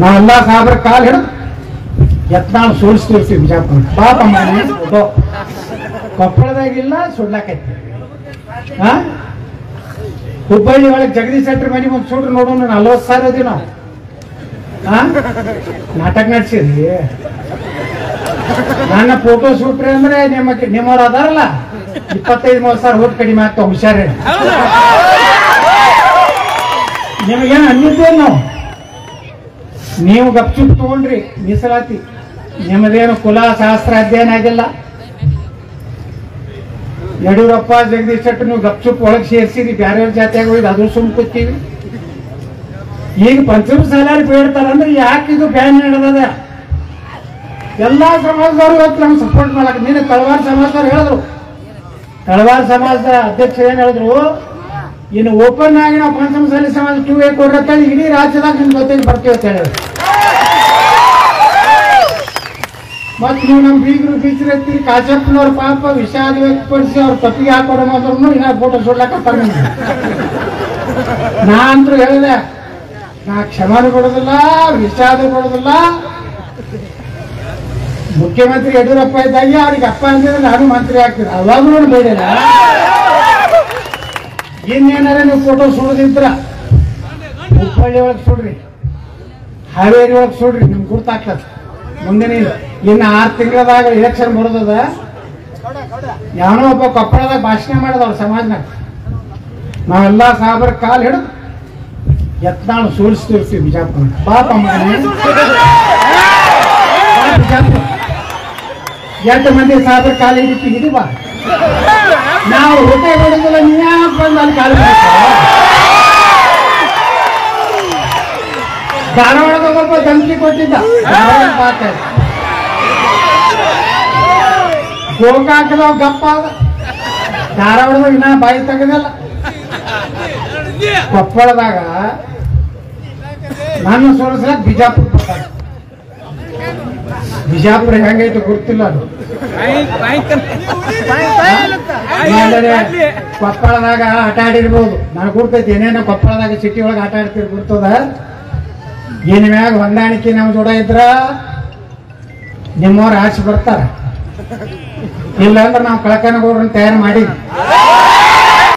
ನಾವೆಲ್ಲ ಸಾಬ್ರ ಕಾಲ್ ಹಿಡಿದು ಯತ್ನಾಳ್ ಸೋಲಿಸ್ತಿರ್ತೀವಿ ಬಿಜಾಪುರ ಪಾಪ ಮನೆ ಕೊಪ್ಪಳದಾಗಿಲ್ಲ ಸುಡ್ಲಾಕೈತಿ ಹಾ ಹುಬ್ಬಳ್ಳಿ ಒಳಗೆ ಜಗದೀಶ್ ಶೆಟ್ಟರ್ ಮನೆ ಮುಂದೆ ಸುಡ್ರಿ ನೋಡೋಣ ನಲ್ವತ್ತು ಸಾವಿರ ಇದೀವಿ ನಾವು. ಹಾ ನಾಟಕ ನಡ್ಸಿರಿ ನನ್ನ ಫೋಟೋ ಶೂಟ್ರಿ ಅಂದ್ರೆ ನಿಮ್ಮ ನಿಮ್ಮವ್ರು ಅದಾರಲ್ಲ? ಇಪ್ಪತ್ತೈದು ಮೂವತ್ತು ಸಾವಿರ ಹೋಗಿ ಕಡಿಮೆ ಆಗ್ತಾವ ಹುಷಾರೇ ನಿಮಗೇನು ಅನ್ನಿದ್ದೇನು ನಾವು ನೀವು ಗಪ್ಚುಪ್ ತಗೊಂಡ್ರಿ, ಮೀಸಲಾತಿ. ನಿಮ್ಮದೇನು ಕುಲ, ಶಾಸ್ತ್ರ ಅಧ್ಯಯನ ಆಗಿಲ್ಲ? ಯಡಿಯೂರಪ್ಪ, ಜಗದೀಶ್ ಶೆಟ್ಟರ್ ನೀವು ಗಪ್ಚುಪ್ ಒಳಗೆ ಸೇರಿಸಿರಿ ಬ್ಯಾರೆ ಜಾತಿಯಾಗ ಹೋಗಿ ಅದು ಸುಮ್ ಕೂತೀವಿ. ಈಗ ಪಂಚಮ ಸಾಲಾರಿ ಬೇಡ್ತಾರಂದ್ರೆ ಯಾಕೆ ಇದು ಬ್ಯಾನ್ ನಡೆದದ? ಎಲ್ಲಾ ಸಮಾಜದವರು ಇವತ್ತು ನಮ್ಗೆ ಸಪೋರ್ಟ್ ಮಾಡಕ್ ನೀನು ತಳವಾರ ಸಮಾಜದವ್ರು ಹೇಳಿದ್ರು. ತಳವಾರ ಸಮಾಜದ ಅಧ್ಯಕ್ಷ ಏನ್ ಹೇಳಿದ್ರು? ಇನ್ನು ಓಪನ್ ಆಗಿ ನಾವು ಪಂಚಮಸಾಲಿ ಸಮಾಜ ಟೂ ಎ ಕೊಡ್ರತ್ತೇಳಿ ಇಡೀ ರಾಜ್ಯದಾಗ ನಿಮ್ ಜೊತೆಗೆ ಬರ್ತೀವಿ ಅಂತ ಹೇಳಿ. ಮತ್ ನೀವು ನಮ್ ಬೀಗರು ಬೀಚರ್ ಎತ್ತೀರಿ ಕಾಚಪ್ಪನವ್ರ ಪಾಪ ವಿಷಾದ ವ್ಯಕ್ತಪಡಿಸಿ ಅವ್ರ ತಪ್ಪಿಗೆ ಹಾಕೊಡೋ ಮಾತ್ರ ಇನ್ನ ಫೋಟೋ ಸುಡ್ಲಕತ್ತಾರ ನಾ ಅಂತೂ ಹೇಳಿದೆ ನಾ ಕ್ಷಮಾನು ಕೊಡೋದಿಲ್ಲ, ವಿಷಾದ ಕೊಡೋದಿಲ್ಲ. ಮುಖ್ಯಮಂತ್ರಿ ಯಡಿಯೂರಪ್ಪ ಇದ್ದಾಗಿ ಅವ್ರಿಗೆ ಅಪ್ಪ ಅಂತಿದ್ರೆ ನಾನು ಮಂತ್ರಿ ಆಗ್ತೀನಿ. ನೋಡಿ ಬೇಡಿಲ್ಲ. ಇನ್ನೇನಾರ ನೀವು ಫೋಟೋ ಸುಡದಿದ್ರ ಹುಬ್ಬಳ್ಳಿ ಒಳಗೆ ಸುಡ್ರಿ. ಹಾವೇರಿ ಒಳಗೆ ಸುಡ್ರಿ ನಿಮ್ಗೆ ಗುರ್ತಾಗ್ತದೆ ಮುಂದಿನ ಇಲ್ಲ ಇನ್ನು ಆರು ತಿಂಗಳದಾಗ ಎಲೆಕ್ಷನ್ ಬರೋದದ. ಯಾವನೋ ಒಬ್ಬ ಕೊಪ್ಪಳದಾಗ ಭಾಷಣ ಮಾಡಿದ ಅವ್ರ ಸಮಾಜನಾಗ. ನಾವೆಲ್ಲ ಸಾಬ್ರ ಕಾಲ್ ಹಿಡಿದು ಯತ್ನಾಳು ಸೋಲಿಸ್ತಿರ್ತೀವಿ ಬಿಜಾಪುರ. ಪಾಪ ಎಂಟು ಮಂದಿ ಸಾಬರ್ ಕಾಲ ಹಿಡಿತೀವಿ ಇದು ಬಾ ನಾವು ಊಟ ಹೊಡೆದಿಲ್ಲ ನೀವ್ಯಾಕೆ ಬಂದು ಅಲ್ಲಿ ಕಾಲು ಧಾರವಾಡದಾಗ ಒಬ್ಬ ಧಮಕಿ ಕೊಟ್ಟಿದ್ದ. ಮಾತಾಡ ಗೋಕಾಕದವ ಗಪ್ಪ ಅದ. ಧಾರವಾಡದಾಗ ಇನ್ನ ಬಾಯಿ ತೆಗೆದಿಲ್ಲ. ಕೊಪ್ಪಳದಾಗ ನಾನು ಸೋಲಿಸ್ಲಾಕ ಬಿಜಾಪುರ ಬರ್ತಾರೆ ಬಿಜಾಪುರ ಹೆಂಗೈತೆ ಗೊತ್ತಿಲ್ಲ ಅದು. ಕೊಪ್ಪಳದಾಗ ಆಟ ಆಡಿರ್ಬೋದು. ನನಗೆ ಗುರ್ತೈತಿ ಏನೇನೋ ಕೊಪ್ಪಳದಾಗ ಸಿಟಿ ಒಳಗೆ ಆಟ ಆಡ್ತಿರ್ ಗುರ್ತದ. ಏನ್ ಮ್ಯಾಗ ಹೊಂದಾಣಿಕೆ ನಮ್ಮ ಜೋಡ ಇದ್ರ ನಿಮ್ಮವ್ರ ಆಚೆ ಬರ್ತಾರ. ಇಲ್ಲ ಅಂದ್ರೆ ನಾವು ಕಳಕನಗೌಡ್ರನ್ನ ತಯಾರು ಮಾಡಿದ್ವಿ.